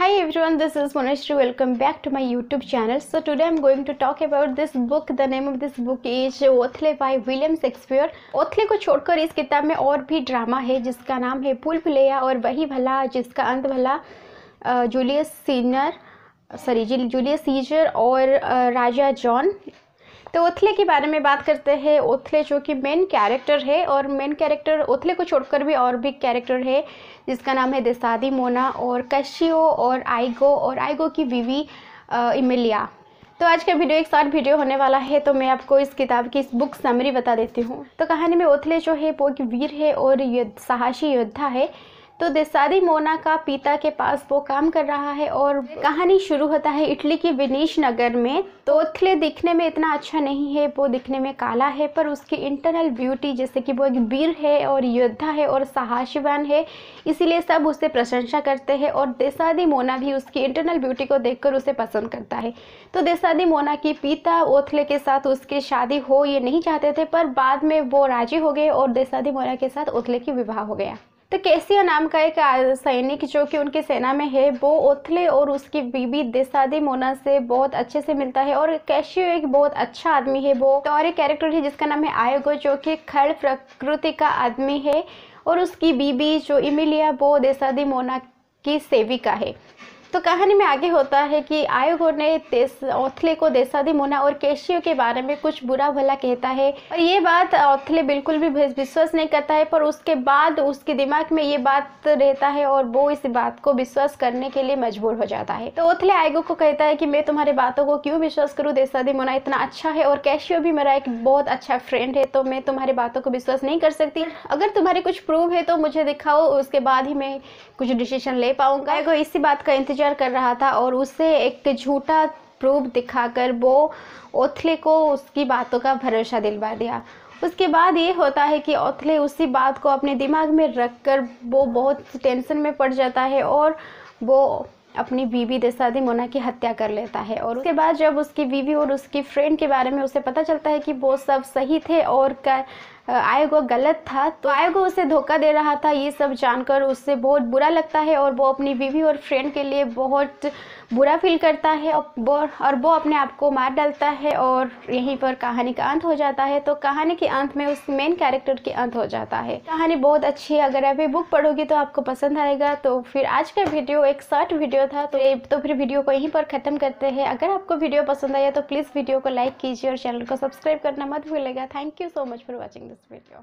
Hi everyone, this is Monashri. Welcome back to my YouTube channel. So today I'm going to talk about this book. The name of this book is ओथले by William Shakespeare. ओथले को छोड़कर इस किताब में और भी drama है जिसका नाम है पुल भुलैया और वही भला जिसका अंत भला Julius Seener sorry Julius Caesar और राजा जॉन तो ओथले के बारे में बात करते हैं। ओथले जो कि मेन कैरेक्टर है और मेन कैरेक्टर ओथले को छोड़कर भी और भी कैरेक्टर है, जिसका नाम है देसादी मोना और कशियो और आइगो और आइगो की बीवी इमिलिया। तो आज का वीडियो एक शॉर्ट वीडियो होने वाला है तो मैं आपको इस किताब की इस बुक समरी बता देती हूँ। तो कहानी में ओथले जो है वो एक वीर है और साहसी योद्धा है। तो देसादी मोना का पिता के पास वो काम कर रहा है और कहानी शुरू होता है इटली के विनीश नगर में। तो ओथले दिखने में इतना अच्छा नहीं है, वो दिखने में काला है, पर उसकी इंटरनल ब्यूटी जैसे कि वो एक वीर है और योद्धा है और साहसवान है, इसीलिए सब उससे प्रशंसा करते हैं और देसादी मोना भी उसकी इंटरनल ब्यूटी को देखकर उसे पसंद करता है। तो देसादी मोना की पिता ओथले के साथ उसकी शादी हो ये नहीं चाहते थे, पर बाद में वो राज़ी हो गए और देसादी मोना के साथ ओथले की विवाह हो गया। तो कैसिया नाम का एक सैनिक जो कि उनकी सेना में है, वो ओथले और उसकी बीबी देसादी मोना से बहुत अच्छे से मिलता है और कैशियो एक बहुत अच्छा आदमी है, वो और एक कैरेक्टर है जिसका नाम है आयोगो, जो कि खड़ प्रकृति का आदमी है और उसकी बीबी जो इमिलिया, वो देसादी मोना की सेविका है। तो कहानी में आगे होता है कि आयोगो ने ओथले को देसादी मोना और केशियो के बारे में कुछ बुरा भला कहता है। और ये बात औथले बिल्कुल भी विश्वास नहीं करता है, पर उसके बाद उसके दिमाग में ये बात रहता है और वो इस बात को विश्वास करने के लिए मजबूर हो जाता है। तो ओथले आयोगो को कहता है कि मैं तुम्हारी बातों को क्यों विश्वास करूँ? देसादी मोना इतना अच्छा है और कैशियो भी मेरा एक बहुत अच्छा फ्रेंड है तो मैं तुम्हारी बातों को विश्वास नहीं कर सकती। अगर तुम्हारे कुछ प्रूव है तो मुझे दिखाओ, उसके बाद ही मैं कुछ डिसीज़न ले पाऊँगा। इसी बात का इंतज़ार इंतज़ार कर रहा था और उसे एक झूठा प्रूफ दिखाकर वो ओथले को उसकी बातों का भरोसा दिलवा दिया। उसके बाद ये होता है कि ओथले उसी बात को अपने दिमाग में रख कर वो बहुत टेंशन में पड़ जाता है और वो अपनी बीवी देसादी मोना की हत्या कर लेता है। और उसके बाद जब उसकी बीवी और उसकी फ्रेंड के बारे में उसे पता चलता है कि वो सब सही थे और आयोगो गलत था तो आयोग उसे धोखा दे रहा था। ये सब जानकर उससे बहुत बुरा लगता है और वो अपनी बीवी और फ्रेंड के लिए बहुत बुरा फील करता है और वो अपने आप को मार डालता है और यहीं पर कहानी का अंत हो जाता है। तो कहानी के अंत में उस मेन कैरेक्टर के अंत हो जाता है। कहानी बहुत अच्छी है, अगर आप ये बुक पढ़ोगी तो आपको पसंद आएगा। तो फिर आज का वीडियो एक शॉर्ट वीडियो था तो तो फिर वीडियो को यहीं पर ख़त्म करते हैं। अगर आपको वीडियो पसंद आया तो प्लीज़ वीडियो को लाइक कीजिए और चैनल को सब्सक्राइब करना मत भूलेगा। Thank you so much for watching this video